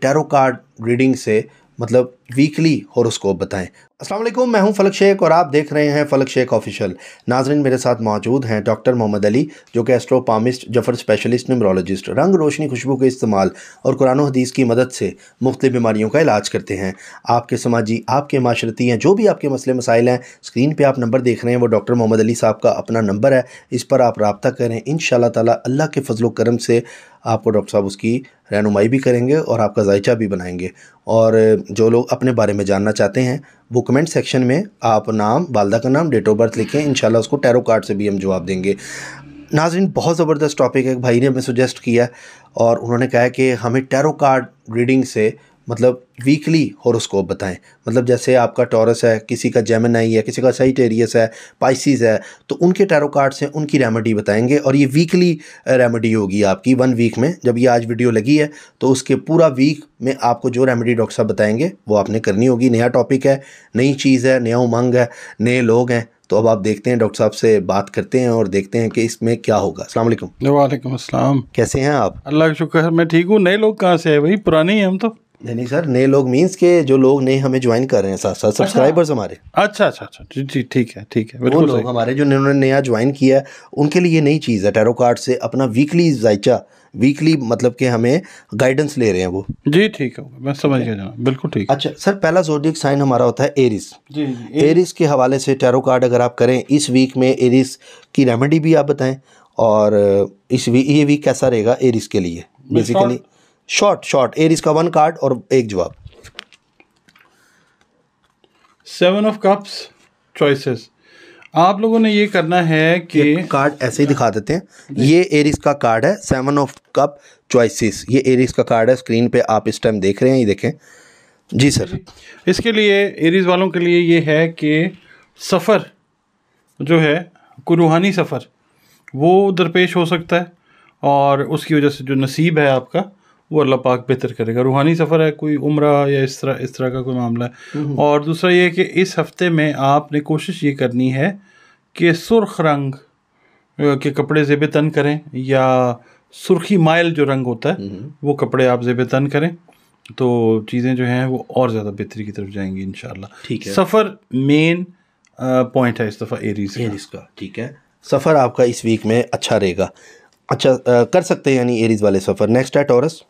Tarot card reading से मतलब weekly horoscope बताएँ। वालेकुम, मैं हूँ फलक शेख और आप देख रहे हैं फलक शेख ऑफिशियल नाजरन मेरे साथ मौजूद हैं डॉक्टर मोहम्मद अली, जो कि एस्ट्रोपामिस्ट ज़फ़र स्पेशलिस्ट न्यूमरोलॉजिस्ट रंग रोशनी, खुशबू के इस्तेमाल और कुरान हदीस की मदद से मुख्त बीमारियों का इलाज करते हैं। आपके समाजी आपके माशरती हैं, जो भी आपके मसले मसाइल हैं स्क्रीन पर आप नंबर देख रहे हैं, वो डॉक्टर मोहम्मद अली साहब का अपना नंबर है। इस पर आप रबता करें। इन ताला अल्लाह के फजल करम से आपको डॉक्टर साहब उसकी रहनुमाई भी करेंगे और आपका जायचा भी बनाएँगे। और जो लोग अपने बारे में जानना चाहते हैं, वो कमेंट सेक्शन में आप नाम वालदा का नाम डेट ऑफ़ बर्थ लिखें इन उसको टैरो कार्ड से भी हम जवाब देंगे। नाजरीन, बहुत ज़बरदस्त टॉपिक है एक भाई ने हमें सुजेस्ट किया और उन्होंने कहा कि हमें टैरो कार्ड रीडिंग से मतलब वीकली हॉरोस्कोप बताएँ। मतलब जैसे आपका टॉरस है किसी का जेमिनाई है किसी का साइटेरियस है पाइसिस है तो उनके टैरो कार्ड से उनकी रेमेडी बताएँगे और ये वीकली रेमेडी होगी आपकी वन वीक में। जब ये आज वीडियो लगी है तो उसके पूरा वीक में आपको जो रेमेडी डॉक्टर साहब बताएँगे वो आपने करनी होगी। नया टॉपिक है नई चीज़ है नया उमंग है नए लोग हैं तो अब आप देखते हैं डॉक्टर साहब से बात करते हैं और देखते हैं कि इसमें क्या होगा। अस्सलाम वालेकुम। वालेकुम अस्सलाम। कैसे हैं आप? अल्लाह का शुक्र है मैं ठीक हूँ। नए लोग कहाँ से है भाई? पुराने ही हम तो। नहीं नहीं सर नए लोग मीन्स के जो लोग नए हमें ज्वाइन कर रहे हैं साथ साथ सब्सक्राइबर्स हमारे। अच्छा अच्छा अच्छा। जी जी ठीक है ठीक है वो लोग हमारे जो उन्होंने नया ज्वाइन किया है उनके लिए नई चीज़ है टैरो कार्ड से अपना वीकली जायचा वीकली मतलब कि हमें गाइडेंस ले रहे हैं वो। जी ठीक है मैं समझ गया जनाब बिल्कुल ठीक अच्छा सर पहला जोडिक साइन हमारा होता है एरिस जी एरिस के हवाले से टैरो कार्ड अगर आप करें इस वीक में एरिस की रेमेडी भी आप बताएँ और इस वीक ये वीक कैसा रहेगा एरिस के लिए बेसिकली शॉर्ट शॉर्ट एरिस का वन कार्ड और एक जवाब। सेवन ऑफ़ कप्स चॉइसेस आप लोगों ने ये करना है कि कार्ड ऐसे ही दिखा देते हैं। ये एरिस का कार्ड है सेवन ऑफ़ कप चॉइसेस ये एरिस का कार्ड है स्क्रीन पे आप इस टाइम देख रहे हैं ये देखें। जी सर इसके लिए एरिस वालों के लिए ये है कि सफ़र जो है को रूहानी सफ़र वो दरपेश हो सकता है और उसकी वजह से जो नसीब है आपका वो अल्लाह पाक बेहतर करेगा। रूहानी सफ़र है कोई उम्र या इस तरह इस तरह का कोई मामला है। हम्म। और दूसरा ये कि इस हफ़्ते में आपने कोशिश ये करनी है कि सुर्ख रंग के कपड़े ज़ेब तन करें या सुर्खी माइल जो रंग होता है हम्म। वो कपड़े आप ज़ेब तन करें तो चीज़ें जो हैं वो और ज़्यादा बेहतरी की तरफ़ जाएँगी इन ठीक है। सफ़र मेन पॉइंट है इस दफ़ा एरीज एरीज का ठीक है। सफ़र आपका इस वीक में अच्छा रहेगा। अच्छा आ, कर सकते हैं यानी एरीज वाले सफ़र। नेक्स्ट है टॉरस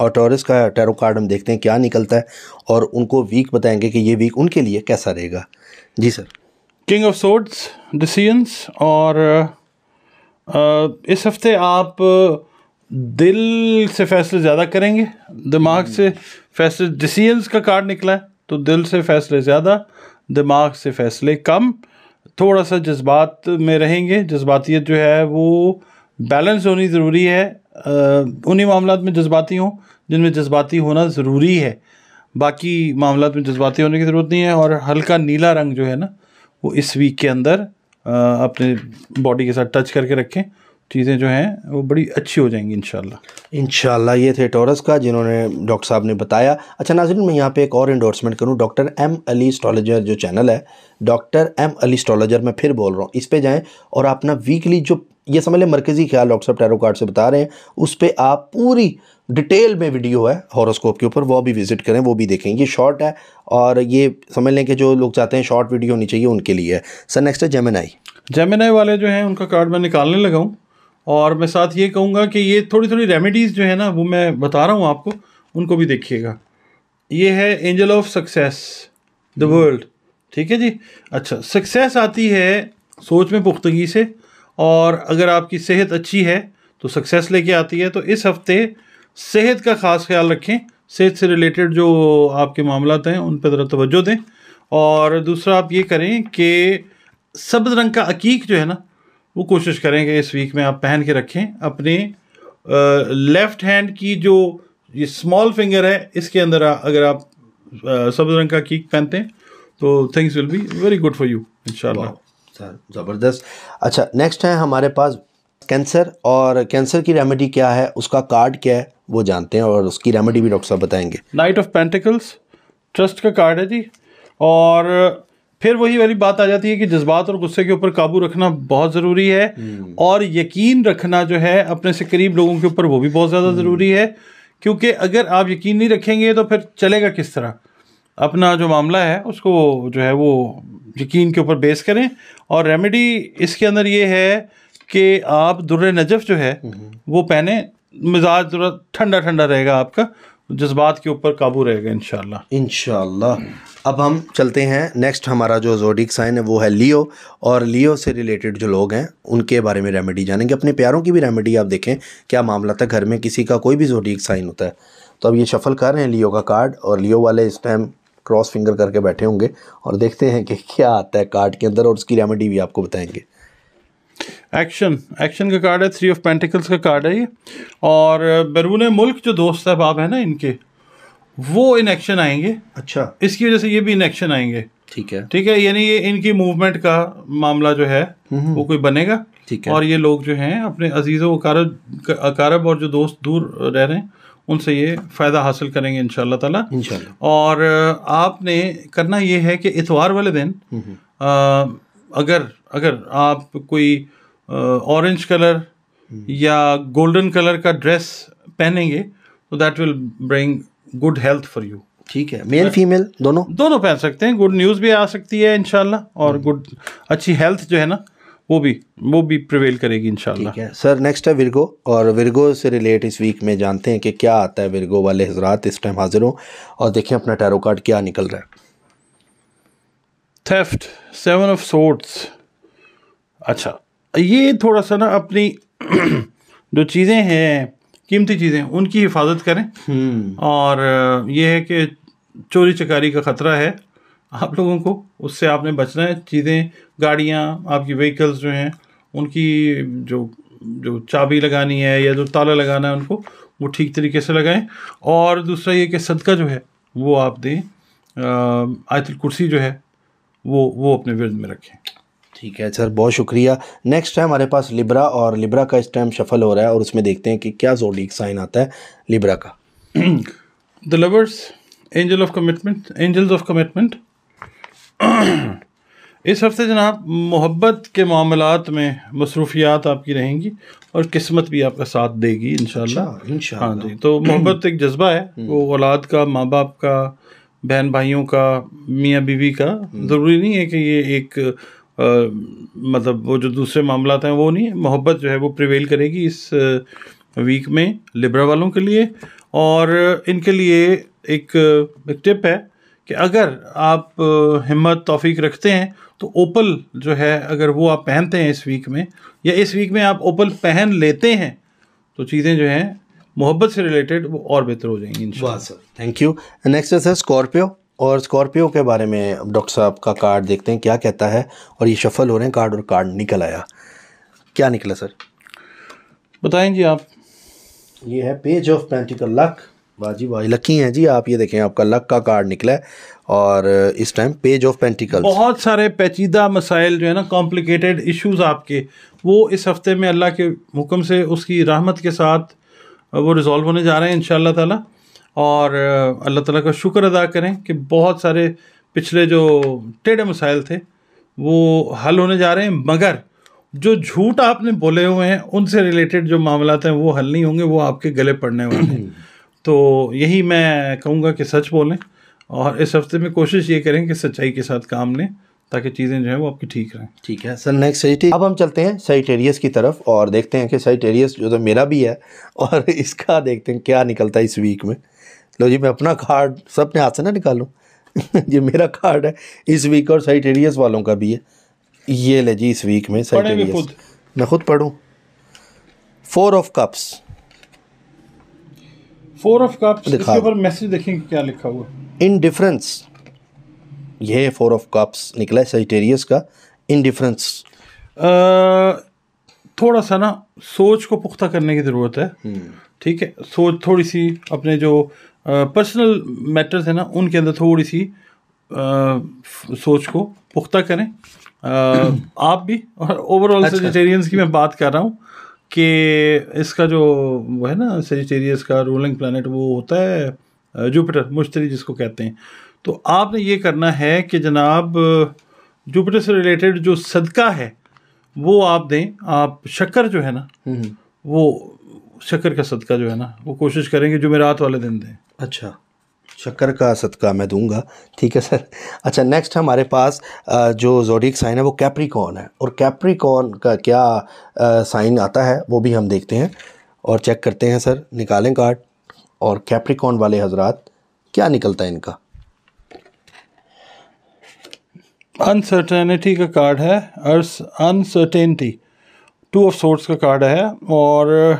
और टॉरस का टैरो कार्ड हम देखते हैं क्या निकलता है और उनको वीक बताएँगे कि ये वीक उनके लिए कैसा रहेगा। जी sir. King of swords decisions और इस हफ़्ते आप दिल से फैसले ज़्यादा करेंगे? दिमाग से फैसले डिसीजंस का कार्ड निकला है तो दिल से फैसले ज़्यादा, दिमाग से फैसले कम। थोड़ा सा जज्बात में रहेंगे, जज्बातियत जो है वो बैलेंस होनी ज़रूरी है उन्हीं मामला में जज्बाती हों, जिनमें जज्बाती होना ज़रूरी है। बाकी मामला में जज्बाती होने की ज़रूरत नहीं है और हल्का नीला रंग जो है ना, वो इस वीक के अंदर अपने बॉडी के साथ टच करके रखें। चीज़ें जो हैं, वो बड़ी अच्छी हो जाएँगी इन इनशाला ये थे टोरस का, जिन्होंने डॉक्टर साहब ने बताया। अच्छा नाजरीन, मैं यहाँ पे एक और इंडोर्समेंट करूँ। डॉक्टर एम अली एस्ट्रोलॉजर जो चैनल है, डॉक्टर एम अली एस्ट्रोलॉजर मैं फिर बोल रहा हूँ। इस पर जाएँ और अपना वीकली जो ये समझ लें मरकज़ी ख्याल डॉक्टर साहब टैरो कार्ड से बता रहे हैं। उस पर आप पूरी डिटेल में वीडियो है हॉरोस्कोप के ऊपर वो भी विज़िट करें वो भी देखें। ये शॉर्ट है और ये समझ लें कि जो लोग चाहते हैं शॉर्ट वीडियो होनी चाहिए उनके लिए है। सर नेक्स्ट है जेमिनाई जेमिनाई वाले जो हैं उनका कार्ड मैं निकालने लगा हूँ और मैं साथ ये कहूँगा कि ये थोड़ी थोड़ी रेमेडीज़ जो है ना वो मैं बता रहा हूँ आपको उनको भी देखिएगा। ये है angel of success the world ठीक है जी? अच्छा सक्सेस आती है सोच में पुख्तगी से और अगर आपकी सेहत अच्छी है तो सक्सेस लेके आती है तो इस हफ़्ते सेहत का ख़ास ख्याल रखें। सेहत से रिलेटेड जो आपके मामला हैं, उन पर ज़रा तवज्जो दें। और दूसरा आप ये करें कि सब्ज़ रंग का अकीक जो है ना, वो कोशिश करें कि इस वीक में आप पहन के रखें। अपने लेफ़्ट हैंड की जो ये स्मॉल फिंगर है, इसके अंदर अगर आप सब्ज़ रंग का अकीक पहनते हैं तो things will be very good for you in sir ज़बरदस्त। अच्छा नेक्स्ट है हमारे पास कैंसर और कैंसर की रेमेडी क्या है? उसका कार्ड क्या है? वो जानते हैं और उसकी रेमेडी भी डॉक्टर साहब बताएँगे। नाइट ऑफ़ पेंटिकल्स ट्रस्ट का कार्ड है जी। और फिर वही वाली बात आ जाती है कि जज्बात और गुस्से के ऊपर काबू रखना बहुत ज़रूरी है। हम्म। और यकीन रखना जो है अपने से करीब लोगों के ऊपर वो भी बहुत ज़्यादा हम्म। ज़रूरी है। क्योंकि अगर आप यकीन नहीं रखेंगे तो फिर चलेगा किस तरह? अपना जो मामला है उसको जो है वो यकीन के ऊपर बेस करें। और रेमेडी इसके अंदर ये है कि आप दुर नजफ जो है वो पहने मिजाज थोड़ा ठंडा ठंडा रहेगा आपका जज्बात के ऊपर काबू रहेगा इनशाला इनशाला अब हम चलते हैं नेक्स्ट हमारा जो जोडिक साइन है वो है लियो और लियो से रिलेटेड जो लोग हैं उनके बारे में रेमेडी जानेंगे। अपने प्यारों की भी रेमेडी आप देखें क्या मामला था घर में किसी का कोई भी जोडिक साइन होता है। तो अब ये शफल कर रहे हैं लियो का कार्ड और लियो वाले इस टाइम क्रॉस फिंगर करके बैठे होंगे और देखते हैं कि क्या आता है कार्ड के अंदर और उसकी रेमेडी भी आपको बताएँगे। एक्शन एक्शन का कार्ड है थ्री ऑफ़ पेंटिकल्स का कार्ड है ये। और बैरून मुल्क जो दोस्त साहब है ना इनके वो इन एक्शन आएँगे। अच्छा। इसकी वजह से ये भी इन एक्शन आएँगे। ठीक है। ठीक है यानी ये इनकी मूवमेंट का मामला जो है वो कोई बनेगा। ठीक है। और ये लोग जो हैं अपने अजीज़ों अकारब अकारब और जो दोस्त दूर रह रहे हैं उनसे ये फ़ायदा हासिल करेंगे इन ताला। और आपने करना ये है कि इतवार वाले दिन आ, अगर अगर आप कोई ऑरेंज कलर या गोल्डन कलर का ड्रेस पहनेंगे तो that will bring good health for you ठीक है। मेल फीमेल दोनों? दोनों पहन सकते हैं। गुड न्यूज़ भी आ सकती है इनशाला और गुड अच्छी हेल्थ जो है ना वो भी वो भी प्रिवेल करेगी इनशाला ठीक है। सर नेक्स्ट है विरगो और विरगो से रिलेट इस वीक में जानते हैं कि क्या आता है विरगो वाले हजरात इस टाइम हाजिर हों और देखें अपना टैरो कार्ड क्या निकल रहा है। थेफ्ट सेवन ऑफ़ सोर्ट्स अच्छा ये थोड़ा सा ना अपनी जो चीज़ें हैं कीमती चीज़ें उनकी हिफाजत करें। और ये है कि चोरी चकारी का ख़तरा है। आप लोगों को उससे आपने बचना है। चीज़ें गाड़ियाँ आपकी व्हीकल्स जो हैं उनकी जो जो चाबी लगानी है या जो ताला लगाना है उनको वो ठीक तरीके से लगाएँ। और दूसरा ये कि सदका जो है वो आप दें आयतुल कुर्सी जो है वो वो अपने विरद में रखें। ठीक है सर बहुत शुक्रिया। नेक्स्ट है हमारे पास लिब्रा और लिब्रा का इस टाइम शफल हो रहा है और उसमें देखते हैं कि क्या जोडिक साइन आता है लिब्रा का। The lovers angel of commitment angels of commitment इस हफ़्ते जनाब मोहब्बत के मामलात में मसरूफियात आपकी रहेंगी और किस्मत भी आपका साथ देगी इनशाला अच्छा, हाँ जी तो मोहब्बत एक जज्बा है। वो औलाद का माँ बाप का बहन भाइयों का मियाँ बीवी का ज़रूरी नहीं है कि ये एक आ, मतलब वो जो दूसरे मामला हैं वो नहीं है। मोहब्बत जो है वो प्रिवेल करेगी इस वीक में लिब्रा वालों के लिए। और इनके लिए एक, एक टिप है कि अगर आप हिम्मत तौफीक रखते हैं तो ओपल जो है अगर वो आप पहनते हैं इस वीक में या इस वीक में आप ओपल पहन लेते हैं तो चीज़ें जो हैं मोहब्बत से रिलेटेड वो और बेहतर हो जाएँगी वाह सर थैंक यू नेक्स्ट है सर स्कॉर्पियो और स्कॉर्पियो के बारे में डॉक्टर साहब का कार्ड देखते हैं क्या कहता है और ये शफल हो रहे हैं कार्ड और कार्ड निकल आया। क्या निकला सर? बताएँ जी आप। ये है पेज ऑफ़ पेंटिकल लक बाजी भाई लकी हैं जी आप ये देखें आपका लक का कार्ड निकला है और इस टाइम पेज ऑफ़ पेंटिकल बहुत सारे पेचीदा मसाइल जो है ना कॉम्प्लिकेटेड इश्यूज़ आपके वो इस हफ़्ते में अल्लाह के हुक्म से उसकी रहमत के साथ वो रिजॉल्व होने जा रहे हैं इन ताला। और अल्लाह ताला का शुक्र अदा करें कि बहुत सारे पिछले जो टेढ़े मसाइल थे वो हल होने जा रहे हैं मगर जो झूठ आपने बोले हुए हैं उनसे रिलेटेड जो मामला हैं वो हल नहीं होंगे वो आपके गले पड़ने वाले हैं। तो यही मैं कहूँगा कि सच बोलें और इस हफ़्ते में कोशिश ये करें कि सच्चाई के साथ काम लें ताकि चीज़ें जो है वो आपकी ठीक रहें। ठीक है सर नेक्स्ट सही अब हम चलते हैं साइटेरियस की तरफ़ और देखते हैं कि साइटेरियस जो तो मेरा भी है और इसका देखते हैं क्या निकलता है इस वीक में। लो जी मैं अपना कार्ड सब अपने हाथ से ना निकालूँ? ये मेरा कार्ड है इस वीक और साइटेरियस वालों का भी है। ये ले जी इस वीक में साइटेरियस मैं खुद पढ़ूँ। Four of cups four of cups इसके ऊपर मैसेज देखेंगे क्या लिखा हुआ। इनडिफरेंस ये फोर ऑफ़ कप्स निकला है सजिटेरियस का इनडिफरेंस थोड़ा सा ना सोच को पुख्ता करने की ज़रूरत है। हम्म। ठीक है सोच थोड़ी सी अपने जो पर्सनल मैटर्स है ना उनके अंदर थोड़ी सी आ, सोच को पुख्ता करें। आ, आप भी और ओवरऑल सजिटेरियंस की मैं बात कर रहा हूँ। कि इसका जो वो है ना सेजिटेरियस का रूलिंग प्लानट वो होता है जुपिटर मुश्तरी जिसको कहते हैं। तो आपने ये करना है कि जनाब जुपिटर से रिलेटेड जो सदका है वो आप दें। आप शक्कर जो है ना हम्म। वो शक्कर का सदका जो है ना वो कोशिश करेंगे जुमेरात वाले दिन दें। अच्छा। शक्कर का सदका मैं दूँगा। ठीक है, सर? अच्छा नेक्स्ट हमारे पास जो जोडिक साइन है, वो कैप्रिकॉन है। और कैप्रिकॉन का क्या साइन आता है, वो भी हम देखते हैं और चेक करते हैं, सर। निकालें कार्ड और कैप्रिकॉन वाले हजरात, क्या निकलता है इनका? अनसर्टेनिटी का कार्ड है अर्स अनसर्टेनिटी टू ऑफ़ सोर्ट्स का कार्ड है। और,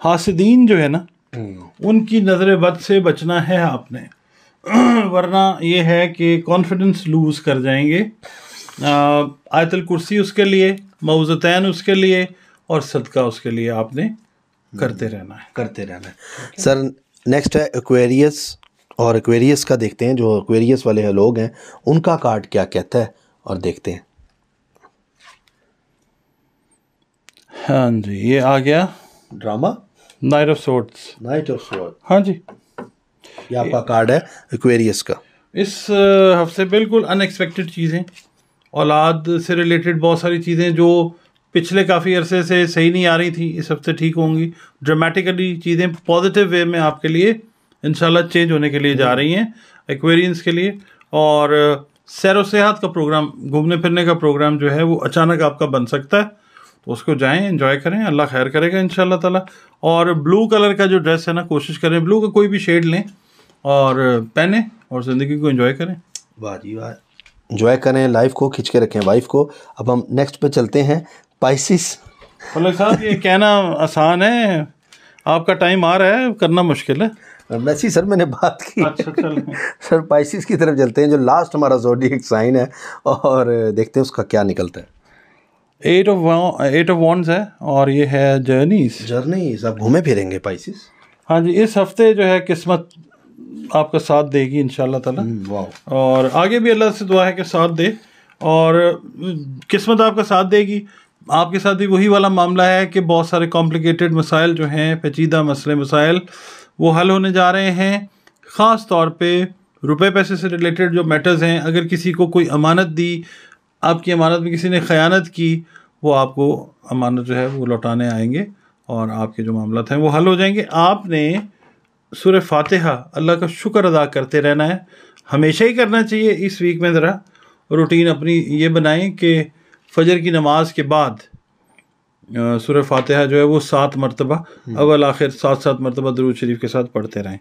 हासिदीन जो है ना उनकी नज़र बद से बचना है आपने। वरना ये है कि कॉन्फिडेंस लूज़ कर जाएँगे। आयतल कुर्सी उसके लिए मऊजतैन उसके लिए और सदका उसके लिए आपने करते रहना है। करते रहना है। सर नेक्स्ट है एक्वेरियस और एक्वेरियस का देखते हैं जो एक्वेरियस वाले है लोग हैं उनका कार्ड क्या कहता है और देखते हैं। हाँ जी ये आ गया। Drama knight of swords knight of sword हाँ जी। ये आपका कार्ड है एक्वेरियस का। इस हफ़्ते बिल्कुल अनएक्सपेक्टेड चीज़ें औलाद से रिलेटेड बहुत सारी चीज़ें जो पिछले काफ़ी अरसे से सही नहीं आ रही थी इस हफ़्ते ठीक होंगी। ड्रामेटिकली चीज़ें पॉजिटिव वे में आपके लिए इंशाल्लाह चेंज होने के लिए जा रही हैं एक्वेरियंस के लिए। और सैर व सेहत का प्रोग्राम घूमने फिरने का प्रोग्राम जो है वो अचानक आपका बन सकता है। तो उसको जाएँ एंजॉय करें अल्लाह खैर करेगा इंशाल्लाह ताला। और ब्लू कलर का जो ड्रेस है ना कोशिश करें ब्लू का कोई भी शेड लें और पहने और ज़िंदगी को एंजॉय करें। वाह जी वाह। इंजॉय करें लाइफ को खींच के रखें वाइफ को। अब हम नेक्स्ट पे चलते हैं पाइसिस साहब ये कहना आसान है आपका टाइम आ रहा है करना मुश्किल है। वैसे ही सर मैंने बात की। अच्छा सर पाइसिस की तरफ़ चलते हैं जो लास्ट हमारा जोडियक साइन है और देखते हैं उसका क्या निकलता है। Eight of eight of wands है और ये है जर्नीज जर्नी आप घूमे फिरेंगे पाइसिस हाँ जी इस हफ़्ते जो है किस्मत आपका साथ देगी इन ताला। वाह और आगे भी अल्लाह से दुआ है कि साथ दे और किस्मत आपका साथ देगी। आपके साथ भी वही वाला मामला है कि बहुत सारे कॉम्प्लिकेटेड मसाइल जो हैं पेचीदा मसले मसाइल वो हल होने जा रहे हैं। ख़ास तौर पे रुपए पैसे से रिलेटेड जो मैटर्स हैं अगर किसी को कोई अमानत दी आपकी अमानत में किसी ने ख़यानत की वो आपको अमानत जो है वो लौटाने आएँगे और आपके जो मामला हैं वो हल हो जाएँगे। आपने सूर्य फातिहा अल्लाह का शुक्र अदा करते रहना है। हमेशा ही करना चाहिए इस वीक में ज़रा रूटीन अपनी ये बनाएँ कि फजर की नमाज़ के बाद सुर फातिहा जो है वो सात मरतबा अव्वल आखिर सात सात मरतबा दरूद शरीफ के साथ पढ़ते रहें।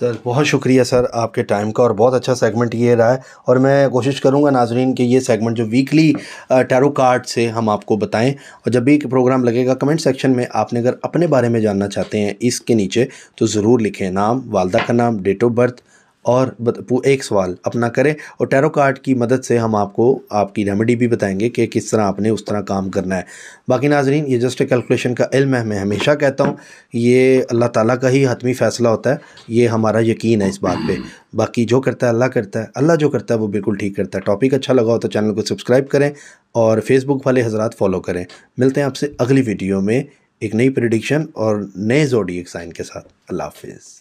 सर, बहुत शुक्रिया सर आपके टाइम का और बहुत अच्छा सेगमेंट ये रहा है। और मैं कोशिश करूँगा नाजरीन के ये सेगमेंट जो वीकली टैरो कार्ड से हम आपको बताएँ। और जब भी प्रोग्राम लगेगा कमेंट सेक्शन में आपने अगर अपने बारे में जानना चाहते हैं इसके नीचे तो ज़रूर लिखें। नाम, वालदा का नाम डेट ऑफ़ बर्थ और एक सवाल अपना करें और टैरो कार्ड की मदद से हम आपको, आपकी रेमेडी भी बताएँगे कि किस तरह आपने उस तरह काम करना है। बाकी नाजरीन, ये जस्ट कैलकुलेशन का इल्म है, मैं हमेशा कहता हूँ, ये अल्लाह ताला का ही हतमी फ़ैसला होता है, ये हमारा यकीन है इस बात पे। बाकी जो करता है, अल्लाह करता है, अल्लाह जो करता है वो बिल्कुल ठीक करता है। टॉपिक अच्छा लगा हो तो चैनल को सब्सक्राइब करें और फेसबुक वाले हजरात फॉलो करें। मिलते हैं आपसे अगली वीडियो में एक नई प्रडिक्शन और नए जोडी एक साइन के साथ। अल्लाह हाफिज़।